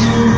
you.